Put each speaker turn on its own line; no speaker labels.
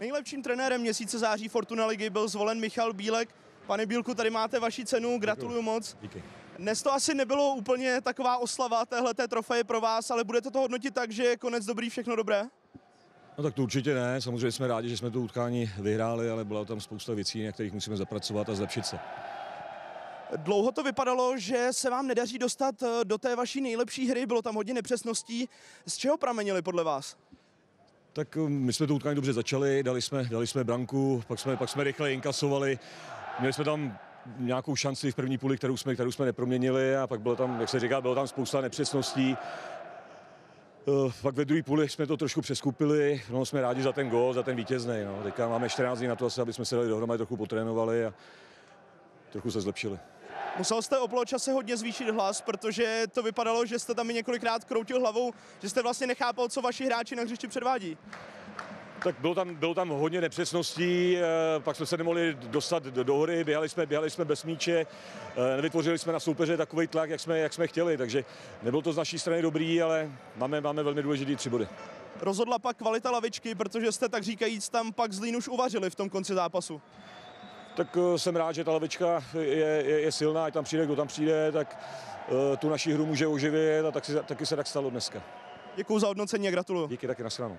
Nejlepším trenérem měsíce září Fortuna ligy byl zvolen Michal Bílek. Pane Bílku, tady máte vaši cenu, gratuluju moc.
Díky.
Dnes to asi nebylo úplně taková oslava téhleté trofeje pro vás, ale budete to hodnotit tak, že je konec dobrý, všechno dobré?
No tak to určitě ne, samozřejmě jsme rádi, že jsme to utkání vyhráli, ale byla tam spousta věcí, na kterých musíme zapracovat a zlepšit se.
Dlouho to vypadalo, že se vám nedaří dostat eh, do té vaší nejlepší hry, bylo tam hodně nepřesností. Z čeho pramenili podle vás?
Tak um, my jsme to utkání dobře začali, dali jsme, dali jsme branku, pak jsme, pak jsme rychle inkasovali. Měli jsme tam nějakou šanci v první půli, kterou jsme, kterou jsme neproměnili a pak bylo tam, jak se říká, bylo tam spousta nepřesností. Uh, pak ve druhé půli jsme to trošku přeskupili, no jsme rádi za ten gól, za ten vítězný. No. Teďka máme 14 dní na to, asi, aby jsme se dali dohromady, trochu potrénovali a trochu se zlepšili.
Musel jste o poločase hodně zvýšit hlas, protože to vypadalo, že jste tam i několikrát kroutil hlavou, že jste vlastně nechápal, co vaši hráči na hřišti předvádí.
Tak bylo tam, bylo tam hodně nepřesností, eh, pak jsme se nemohli dostat do, do hry, běhali jsme, běhali jsme bez míče, eh, nevytvořili jsme na soupeře takový tlak, jak jsme, jak jsme chtěli, takže nebylo to z naší strany dobrý, ale máme, máme velmi důležitý tři body.
Rozhodla pak kvalita lavičky, protože jste tak říkajíc tam pak Zlín už uvařili v tom konci zápasu.
Tak eh, jsem rád, že ta lavička je, je, je silná, ať tam přijde, kdo tam přijde, tak uh, tu naši hru může oživit a taky, taky se tak stalo dneska.
Děkuji za hodnocení a gratuluju.
Díky taky na stranu.